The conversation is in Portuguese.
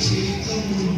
de.